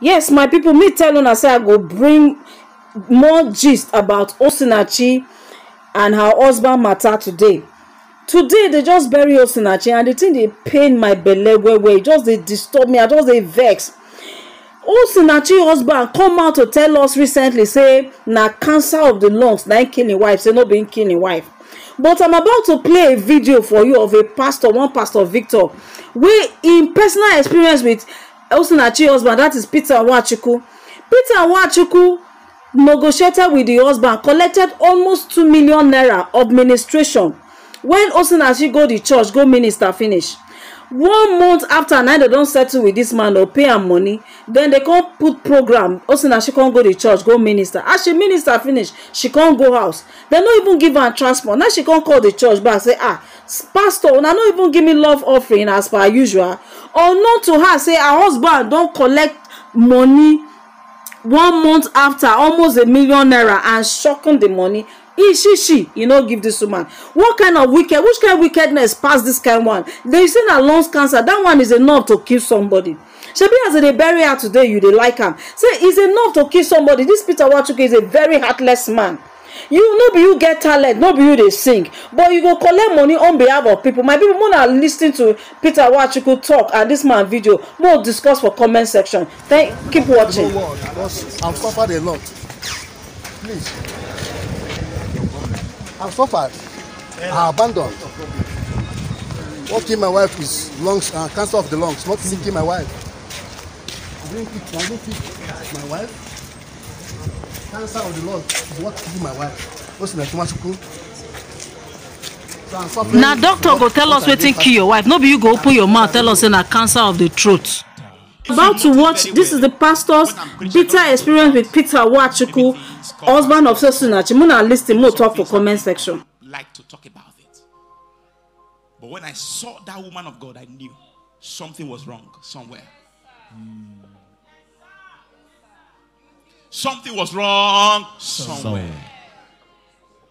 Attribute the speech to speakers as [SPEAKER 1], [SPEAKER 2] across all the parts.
[SPEAKER 1] yes my people me tell una say i go bring more gist about osinachi and her husband matter today. Today they just bury osinachi and the thing dey pain my belle well well. E just dey disturb me. I just dey vex. Osinachi husband come out to tell us recently say na cancer of the lungs na im kill im wife say no be im kill im wife. But i'm about to play a video for you of a pastor one pastor victor wey im personal experience with osinachi husband that is peter nwachukwu peter nwachukwu negotiated with the husband collected almost two million naira of ministration when osinachi go the church go minister finish one month after na dem don settle with this man or pay am money then they come put program. Osinachi come go the church go minister. As she minister finish she come go house. Dem no even give am transport. Now she come call the church back say ah pastor una no even give me love offering as per usual. Unknown to her say her husband don collect money one month after almost a million naira and shocking the money. He she she you no give this woman. What kind of wicked which kind of wickedness pass this kind one? They say na lungs cancer. That one is enough to kill somebody. Shebi as they bury her today you dey like am. Say it's enough to kill somebody. This peter wachuku is a very heartless man you no be you get talent no be you dey sing but you go collect money on behalf of people my people una lis ten to peter wachuku talk and this man video more discuss for comment section thank keep watching.
[SPEAKER 2] I've suffered a lot. Please. I've suffered. I abandoned. What killed my wife is lungs, uh, cancer of the lungs, not thinking my wife. I didn't kill, I didn't kill my wife. Cancer of the lungs is what killed my wife. What's in the Chumachuku? So I'm
[SPEAKER 1] doctor go tell us
[SPEAKER 2] What I
[SPEAKER 1] wetin
[SPEAKER 2] did
[SPEAKER 1] kill your wife no be you go open your mouth tell us in a cancer of the throat. about to watch this is the pastor's bitter experience with peter nwachukwu husband of sosinachi muna lis ten mo talk for comment section.
[SPEAKER 3] like to talk about it. But when I saw that woman of God, I knew something was wrong somewhere. Something was wrong somewhere.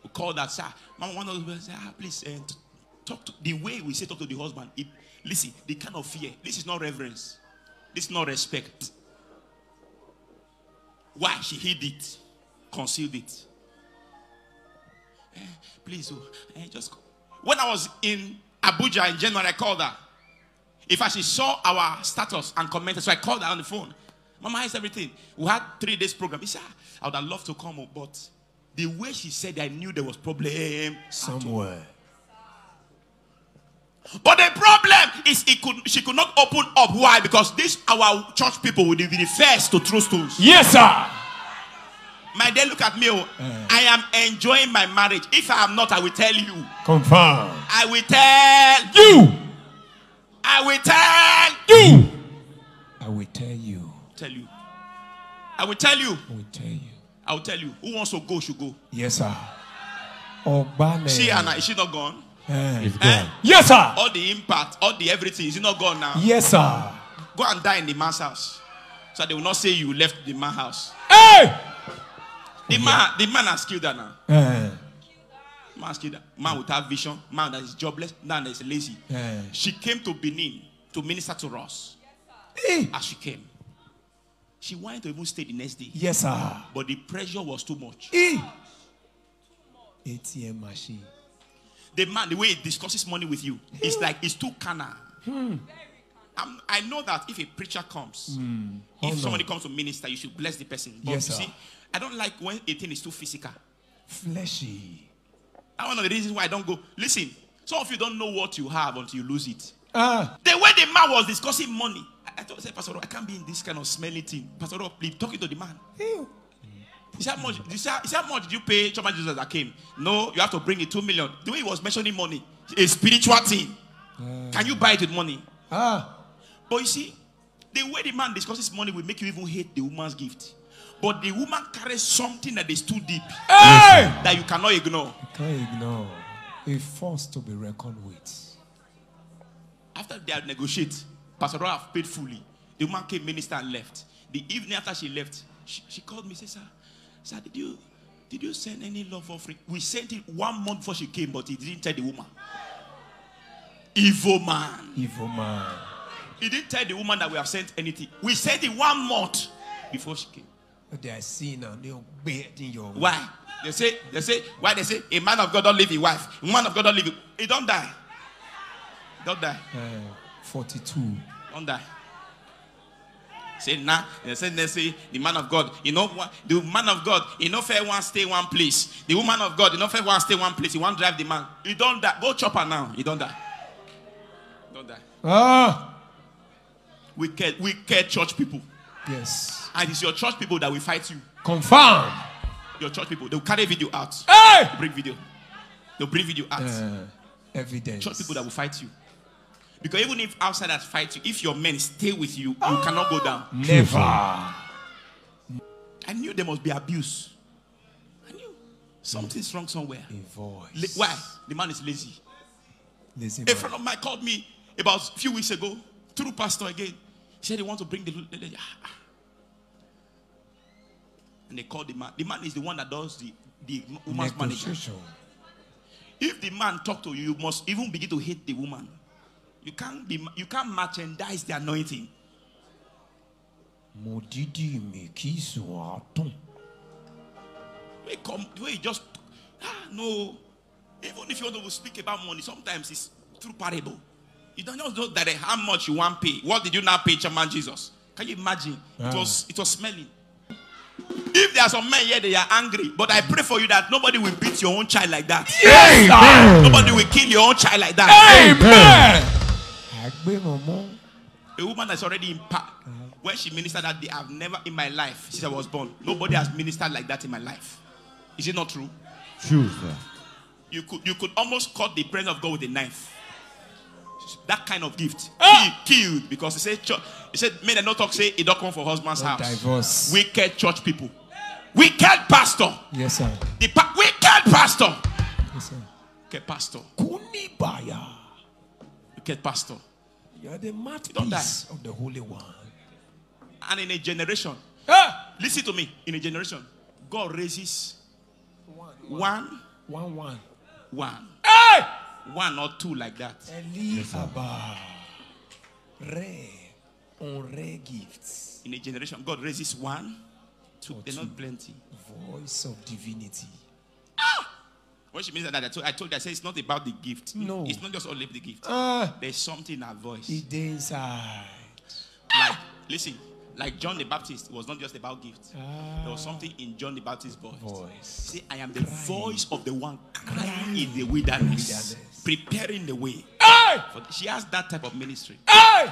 [SPEAKER 3] We called that, sir. Mama, one of us said, ah, please, uh, talk to the way we say talk to the husband. It, listen, the kind of fear. This is not reverence. This is not respect. Why she hid it, concealed it. Eh, please, oh, eh, just go. when I was in Abuja in January, I called her. In fact, she saw our status and commented, so I called her on the phone. Mama, how's everything? We had three days program. He said, "Ah, I would have loved to come, oh, but the way she said, I knew there was problem
[SPEAKER 4] Somewhere.
[SPEAKER 3] But the problem is, it could she could not open up. Why? Because this our church people will be the first to throw stones.
[SPEAKER 4] Yes, sir.
[SPEAKER 3] My dear, look at me. oh. I am enjoying my marriage. If I am not, I will tell you.
[SPEAKER 4] Confirm.
[SPEAKER 3] I will tell
[SPEAKER 4] You.
[SPEAKER 3] I will tell
[SPEAKER 4] You. I will tell you.
[SPEAKER 3] Tell you. I will tell you.
[SPEAKER 4] I will tell you.
[SPEAKER 3] I will tell you. Who wants to go should go.
[SPEAKER 4] Yes, sir. Ogbane.
[SPEAKER 3] See Anna, is she not gone?
[SPEAKER 4] Eh.
[SPEAKER 5] It's
[SPEAKER 3] Eh?
[SPEAKER 5] gone.
[SPEAKER 4] Yes, sir.
[SPEAKER 3] All the impact, all the everything, is it not gone now?
[SPEAKER 4] Yes, sir.
[SPEAKER 3] Go and die in the man's house. So they will not say you left the man's house.
[SPEAKER 4] Hey.
[SPEAKER 3] The man, the man has killed her now.
[SPEAKER 4] Eh.
[SPEAKER 3] Man has killed her. Man without vision, man that is jobless, man that is lazy.
[SPEAKER 4] Eh.
[SPEAKER 3] She came to Benin to minister to us.
[SPEAKER 4] Hey.
[SPEAKER 3] As she came, she wanted to even stay the next day,
[SPEAKER 4] Yes, sir.
[SPEAKER 3] but the pressure was too much.
[SPEAKER 4] Hey. ATM machine.
[SPEAKER 3] The man, the way he discusses money with you, it's like it's too carnal. I'm- I know that if a preacher comes, if
[SPEAKER 4] Honor.
[SPEAKER 3] somebody comes to minister, you should bless the person. But
[SPEAKER 4] Yes,
[SPEAKER 3] you
[SPEAKER 4] sir.
[SPEAKER 3] see, I don't like when a thing is too physical.
[SPEAKER 4] Fleshy.
[SPEAKER 3] That's one of the reasons why I don't go. Listen, some of you don't know what you have until you lose it.
[SPEAKER 4] Ah.
[SPEAKER 3] The way the man was discussing money, I, I thought, say, Pastor, I can't be in this kind of smelly thing. Pastor, please, talking to the man.
[SPEAKER 4] Ew.
[SPEAKER 3] He said, how much, he said, said, how much did you pay Chioma Jesus that came? No, you have to bring it two million. The way he was mentioning money, a spiritual thing. Can you buy it with money?
[SPEAKER 4] Ah.
[SPEAKER 3] But you see, the way the man discusses money will make you even hate the woman's gift. But the woman carries something that is too deep
[SPEAKER 4] Hey.
[SPEAKER 3] that you cannot ignore.
[SPEAKER 4] Can't ignore. A force to be reckoned with.
[SPEAKER 3] After they had negotiated, Pastor have paid fully. The woman came, minister, and left. The evening after she left, she, she called me, said, Sir, sir, did you did you send any love offering? We sent it one month before she came, but he didn't tell the woman. Evil man.
[SPEAKER 4] Evil man.
[SPEAKER 3] He didn't tell the woman that we have sent anything. We sent it one month. before she came.
[SPEAKER 4] They are seeing now. They are bed in your.
[SPEAKER 3] Why? They say, they say, why they say a man of God don't leave his wife. A man of God don't leave. He don't die. Don't die.
[SPEAKER 4] Uh, 42.
[SPEAKER 3] Don't die. Say nah. They say they say the man of God. You know what? The man of God. You know fair one stay one place. The woman of God. You know fair one stay one place. He want drive the man. You don't die. Go chop her now. You don't die. Don't die.
[SPEAKER 4] Ah!
[SPEAKER 3] Wicked, wicked church people.
[SPEAKER 4] Yes.
[SPEAKER 3] And it's your church people that will fight you.
[SPEAKER 4] Confirm.
[SPEAKER 3] Your church people. They'll carry video out.
[SPEAKER 4] Hey!
[SPEAKER 3] Bring video. They'll bring video out.
[SPEAKER 4] Uh, evidence.
[SPEAKER 3] church people that will fight you. Because even if outsiders fight you, if your men stay with you, you cannot go down.
[SPEAKER 4] Never.
[SPEAKER 3] I knew there must be abuse. I knew something's wrong somewhere.
[SPEAKER 4] A voice.
[SPEAKER 3] La- why? The man is lazy.
[SPEAKER 4] Listen.
[SPEAKER 3] A friend of mine called me about a few weeks ago, through pastor again. He said he want to bring the, the- the- ah, ah. and they called the man. The man is the one that does the the woman's manager. If the man talk to you, you must even begin to hate the woman. You can't be you can't merchandise the anointing.
[SPEAKER 4] Modidi mi kì í sùn àtún.
[SPEAKER 3] We come where you just ah no. Even if you want to speak about money, sometimes it's through parable. You don't know that how much you want pay. What did you now pay, Chioma Jesus? Can you imagine? It was it was smelling. If there are some men here, they are angry. But I pray for you that nobody will beat your own child like that. Amen. Nobody will kill your own child like that.
[SPEAKER 4] Amen. Àgbẹ̀ mọ̀mọ́.
[SPEAKER 3] A woman that's already in power. When she ministered that day, I've never in my life, since I was born, nobody has ministered like that in my life. Is it not true?
[SPEAKER 5] True, sir.
[SPEAKER 3] You could you could almost cut the presence of God with a knife. That kind of gift. Ah! Kill, killed because he said church, he said, men not talk say it don't come for husband's
[SPEAKER 4] Don't
[SPEAKER 3] house.
[SPEAKER 4] divorce.
[SPEAKER 3] Wicked church people. Wicked pastor.
[SPEAKER 4] Yes, sir.
[SPEAKER 3] The pa- wicked pastor.
[SPEAKER 4] Yes, sir.
[SPEAKER 3] Wicked pastor.
[SPEAKER 4] Kunibaya.
[SPEAKER 3] Wicked pastor.
[SPEAKER 4] You are the mouthpiece of the Holy One.
[SPEAKER 3] And in a generation,
[SPEAKER 4] Ah!
[SPEAKER 3] listen to me, in a generation, God raises
[SPEAKER 4] One.
[SPEAKER 3] one,
[SPEAKER 4] One, one.
[SPEAKER 3] one,
[SPEAKER 4] Hey!
[SPEAKER 3] one or two like that.
[SPEAKER 4] Re. Rare gifts.
[SPEAKER 3] In a generation, God raises one, two. They're not plenty.
[SPEAKER 4] Voice of divinity.
[SPEAKER 3] When she means that, I told, I told her, I said, it's not about the gift.
[SPEAKER 4] No.
[SPEAKER 3] It's not just only the gift.
[SPEAKER 4] Ah.
[SPEAKER 3] There's something in her voice.
[SPEAKER 4] It inside.
[SPEAKER 3] Like, listen, like John the Baptist was not just about gifts. There was something in John the Baptist's voice.
[SPEAKER 4] Voice.
[SPEAKER 3] See, I am the voice of the one crying in the wilderness,
[SPEAKER 4] Wilderness.
[SPEAKER 3] preparing the way.
[SPEAKER 4] Hey!
[SPEAKER 3] She has that type of ministry.
[SPEAKER 4] Hey!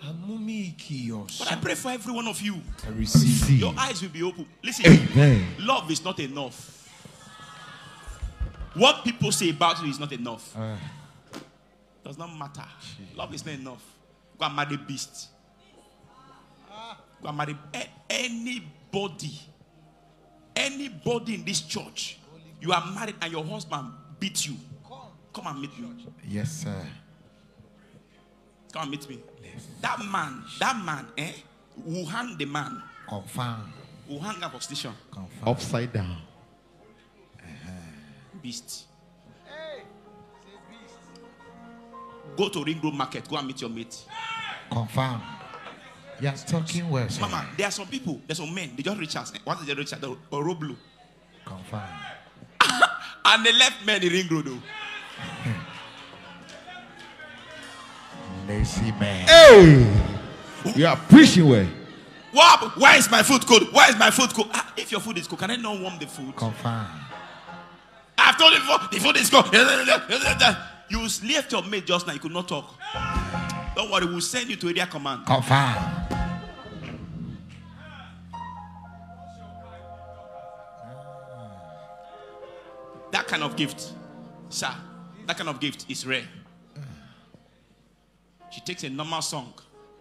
[SPEAKER 3] But I pray for every one of you.
[SPEAKER 4] I receive.
[SPEAKER 3] Your eyes will be open. Listen,
[SPEAKER 5] Amen.
[SPEAKER 3] love is not enough. What people say about you is not enough. Does not matter. Love is not enough. Go and marry beast. Go and marry a- anybody. Anybody in this church. You are married and your husband beat you. Come and meet me.
[SPEAKER 5] Yes, sir.
[SPEAKER 3] Come and meet me. That man, that man, eh, will hang the man,
[SPEAKER 5] Confirm.
[SPEAKER 3] will hang up for station.
[SPEAKER 5] Confirm. Upside down.
[SPEAKER 3] Beast. Go to Ring Road Market. Go and meet your mate.
[SPEAKER 5] Confirm. You're talking well, sir.
[SPEAKER 3] Mama, there are some people, there's some men, they just reach us. Once they reach us, they or road blue.
[SPEAKER 5] Confirm.
[SPEAKER 3] And they left men in Ring Road. Though.
[SPEAKER 5] Lazy man. Hey! You are preaching well.
[SPEAKER 3] What? happened? Why is my food cold? Why is my food cold? Ah, if your food is cold, can I not warm the food?
[SPEAKER 5] Confirm.
[SPEAKER 3] Told you before, the food is. You left your mate just now, you could not talk. Don't worry, we'll send you to area command.
[SPEAKER 5] Confirm.
[SPEAKER 3] That kind of gift, sir, that kind of gift is rare. She takes a normal song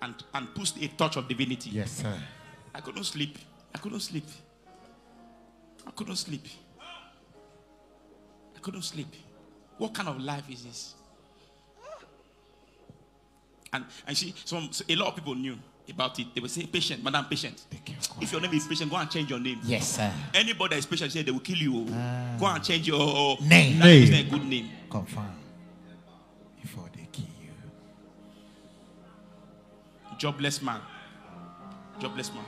[SPEAKER 3] and, and puts a touch of divinity.
[SPEAKER 5] Yes, sir.
[SPEAKER 3] I couldn't sleep. I couldn't sleep. I couldn't sleep. I couldn't sleep. What kind of life is this? And and she, some so a lot of people knew about it. They would say, patient, madam, patient. If your name is patient, go and change your name.
[SPEAKER 5] Yes, sir.
[SPEAKER 3] Anybody that is patient, say they will kill you. Ah. Go and change your
[SPEAKER 5] Name.
[SPEAKER 3] That is a good name.
[SPEAKER 5] Confirm. Before they kill you.
[SPEAKER 3] Jobless man. Jobless man.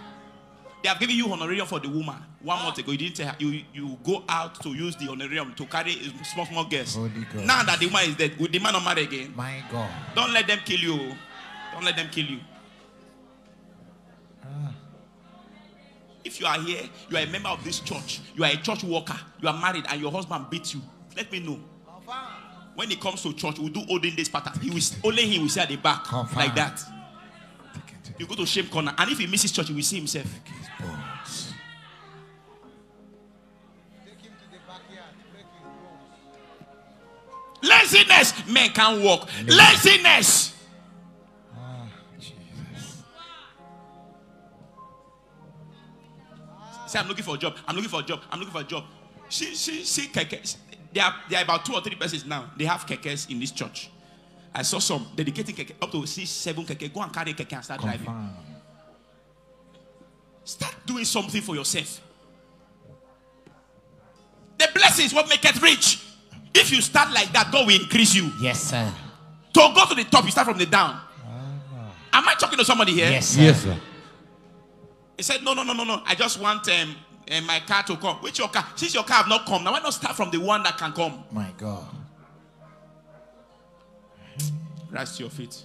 [SPEAKER 3] They have given you honorarium for the woman. One month ago, you didn't tell her. You, you go out to use the honorarium to carry small, small girls.
[SPEAKER 5] Holy
[SPEAKER 3] Now that the woman is dead, will the man not marry again?
[SPEAKER 5] My God.
[SPEAKER 3] Don't let them kill you. Don't let them kill you. Ah. If you are here, you are a member of this church, you are a church worker, you are married, and your husband beats you, let me know. When he comes to church, we'll do olden days pattern. He will only he will sit at the back
[SPEAKER 5] Confirm.
[SPEAKER 3] like that.
[SPEAKER 5] Take it to
[SPEAKER 3] You go to shame corner, and if he misses church, he will see himself. Laziness, men can't walk. Laziness. Say, I'm looking for a job. I'm looking for a job. I'm looking for a job. See, see, see, kekes. There are, there are about two or three persons now. They have kekes in this church. I saw some dedicating keke up to six, seven keke. Go and carry keke and start driving. Start doing something for yourself. The blessings what make it rich. If you start like that, God will increase you.
[SPEAKER 5] Yes, sir.
[SPEAKER 3] To go to the top, you start from the down. Am I talking to somebody here?
[SPEAKER 5] Yes, sir. Yes, sir.
[SPEAKER 3] He said, No, no, no, no, no. I just want um, uh, my car to come. Which your car? Since your car have not come, now why not start from the one that can come?
[SPEAKER 5] My God.
[SPEAKER 3] Rise to your feet.